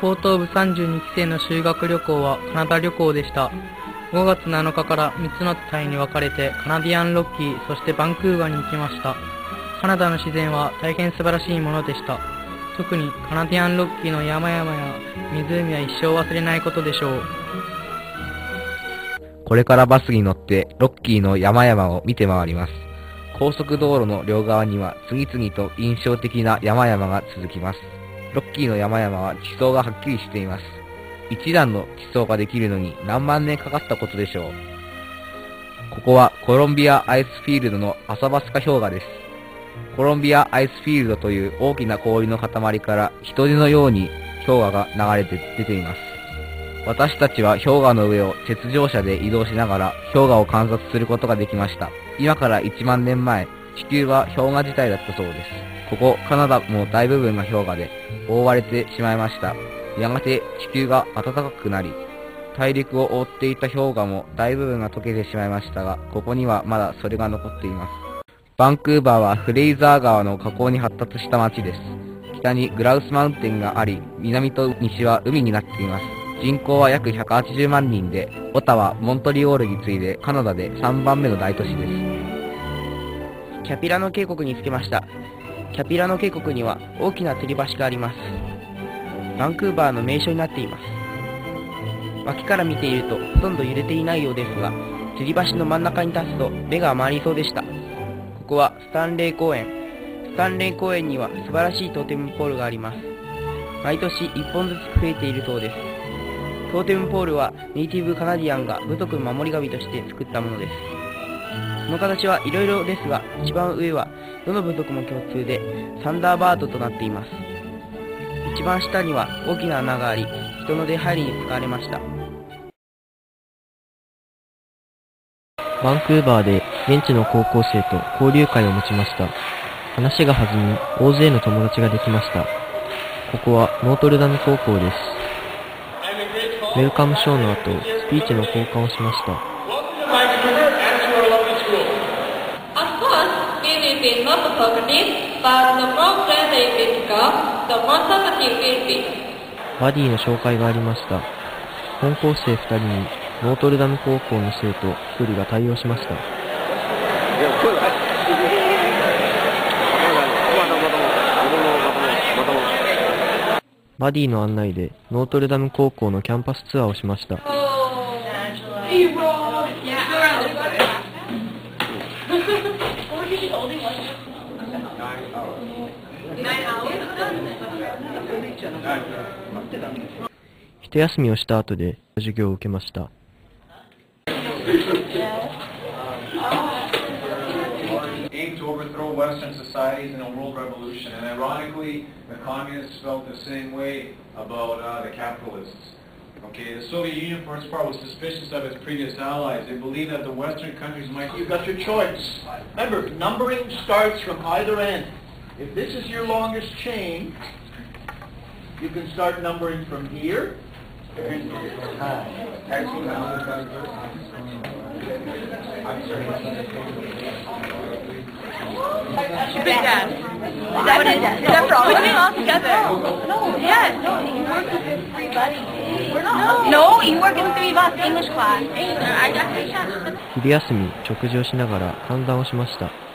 高等部32期生の修学旅行はカナダ旅行でした。5月7日から3つの隊に分かれてカナディアンロッキー、そしてバンクーバーに行きました。カナダの自然は大変素晴らしいものでした。特にカナディアンロッキーの山々や湖は一生忘れないことでしょう。これからバスに乗ってロッキーの山々を見て回ります。高速道路の両側には次々と印象的な山々が続きます。ロッキーの山々は地層がはっきりしています。一段の地層ができるのに何万年かかったことでしょう。ここはコロンビアアイスフィールドのアサバスカ氷河です。コロンビアアイスフィールドという大きな氷の塊から人手のように氷河が流れて出ています。私たちは氷河の上を鉄乗車で移動しながら氷河を観察することができました。今から1万年前、地球は氷河自体だったそうです。ここカナダも大部分が氷河で覆われてしまいました。やがて地球が暖かくなり、大陸を覆っていた氷河も大部分が溶けてしまいましたが、ここにはまだそれが残っています。バンクーバーはフレイザー川の河口に発達した町です。北にグラウスマウンテンがあり、南と西は海になっています。人口は約180万人で、オタワ、モントリオールに次いでカナダで3番目の大都市です。キャピラノ渓谷に着きました。キャピラノ渓谷には大きな吊り橋があります。バンクーバーの名所になっています。脇から見ているとほとんど揺れていないようですが、吊り橋の真ん中に立つと目が回りそうでした。ここはスタンレー公園。スタンレー公園には素晴らしいトーテムポールがあります。毎年1本ずつ増えているそうです。トーテムポールはネイティブカナディアンが部族守り神として作ったものです。その形はいろいろですが、一番上はどの部族も共通でサンダーバードとなっています。一番下には大きな穴があり、人の出入りに使われました。バンクーバーで現地の高校生と交流会を持ちました。話が弾み、大勢の友達ができました。ここはノートルダム高校です。ウェルカムショーの後、スピーチの交換をしました。バディの紹介がありました。本校生2人にノートルダム高校の生徒1人が対応しました。バディの案内でノートルダム高校のキャンパスツアーをしました。一休みをした後で授業を受けました。overthrow Western societies in a world revolution. And ironically, the communists felt the same way about uh, the capitalists. Okay, the Soviet Union, for its part, was suspicious of its previous allies. They believed that the Western countries might... You've got your choice. Remember, numbering starts from either end. If this is your longest chain, you can start numbering from here. Big Dad. Is that what it is? Is that for all of us? all together. No, yes. No, you work with three buddies. We're not. No, you work in three bus English class. I got 昼休み、食事をしながら歓談をしました。